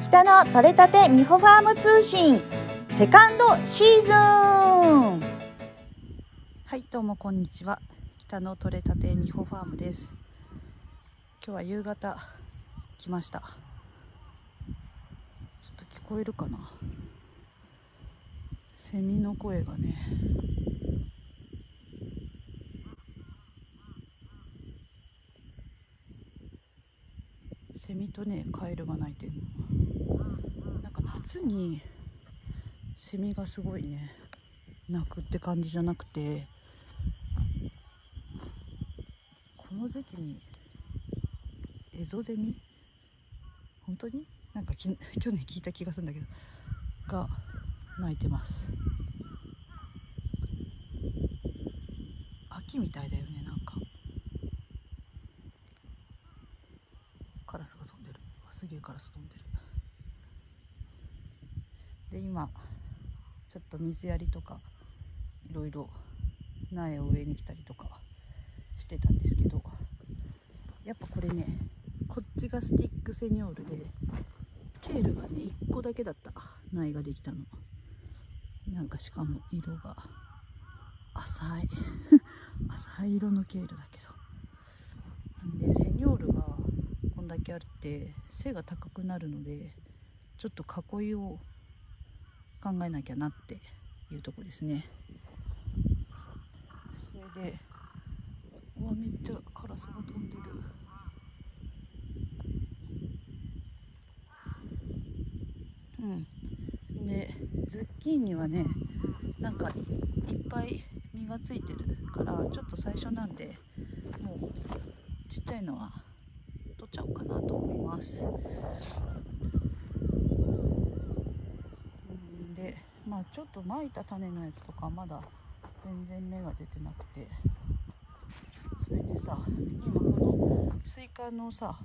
北の取れたてみほファーム通信。セカンドシーズン。はいどうもこんにちは。北の取れたてみほファームです。今日は夕方来ました。ちょっと聞こえるかな？セミの声がね。セミとねカエルが鳴いてるの。なんか夏にセミがすごいね鳴くって感じじゃなくてこの時期にエゾゼミ？本当に？なんかき去年聞いた気がするんだけどが鳴いてます。秋みたいだよねなんかカラスが飛んでる。あすげえカラス飛んでる。で今ちょっと水やりとかいろいろ苗を植えに来たりとかしてたんですけどやっぱこれねこっちがスティックセニョールでケールがね1個だけだった。苗ができたの。なんかしかも色が浅い。浅い色のケールだけど。でセニョールがだけあって背が高くなるのでちょっと囲いを考えなきゃなっていうとこですね。それでうわめっちゃカラスが飛んでる。うん。でズッキーニはねなんかいっぱい実がついてるからちょっと最初なんでもうちっちゃいのはちゃおうかなと思います。でまあちょっとまいた種のやつとかまだ全然芽が出てなくて。それでさ今このスイカのさ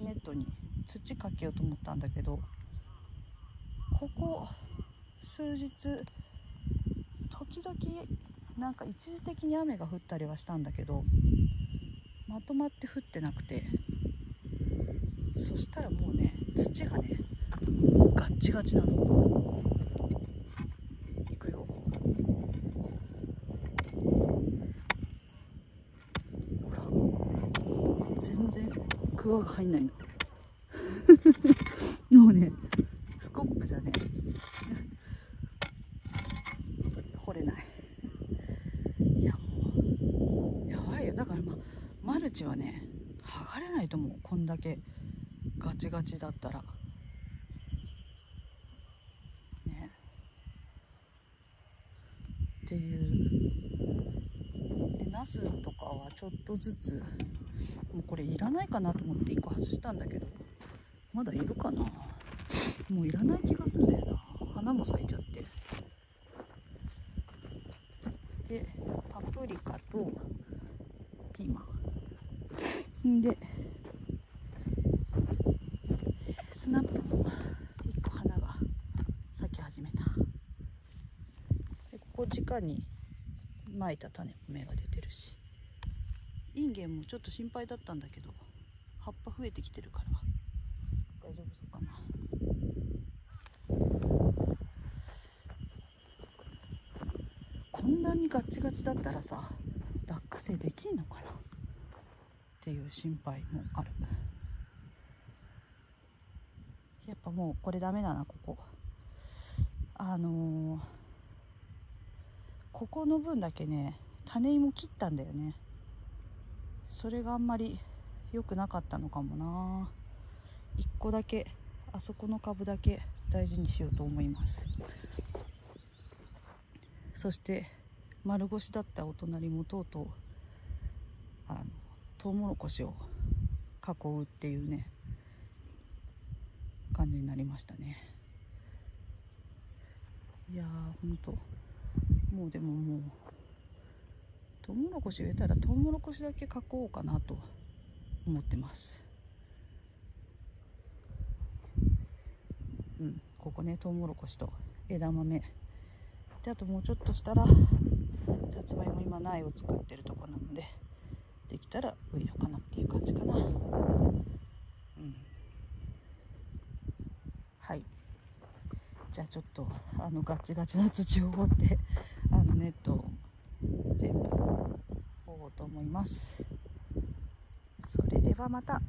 ネットに土かけようと思ったんだけどここ数日時々なんか一時的に雨が降ったりはしたんだけどまとまって降ってなくて。そしたらもうね土がねガッチガチなの。いくよ。ほら。全然クワが入んないの。もうねスコップじゃね掘れないいやもうやばいよだからまあマルチはね剥がれないと思うこんだけガチガチだったら。ね。っていう。でナスとかはちょっとずつもうこれいらないかなと思って1個外したんだけどまだいるかな。もういらない気がするんだよな。花も咲いちゃってでパプリカとピーマンでスナップも1個花が咲き始めた。でここ直にまいた種も芽が出てるし。インゲンもちょっと心配だったんだけど葉っぱ増えてきてるから。大丈夫そうかな。こんなにガチガチだったらさ落花生できんのかな。っていう心配もある。やっぱもうこれダメだなここ。あのー、ここの分だけね種芋切ったんだよね。それがあんまり良くなかったのかもな。1個だけあそこの株だけ大事にしようと思います。そして丸腰だったお隣もとうとうトウモロコシを囲うっていうね感じになりましたね。いやーほんと。もうでももうトウモロコシ植えたらトウモロコシだけ囲おうかなと思ってます。うんここねトウモロコシと枝豆。であともうちょっとしたらさつまいも今苗を作ってるとこなので。たら上イかなっていう感じかな。うん。はい。じゃあちょっと、あの、ガチガチの土を掘って、あの、ネットを全部掘ろうと思います。それではまた。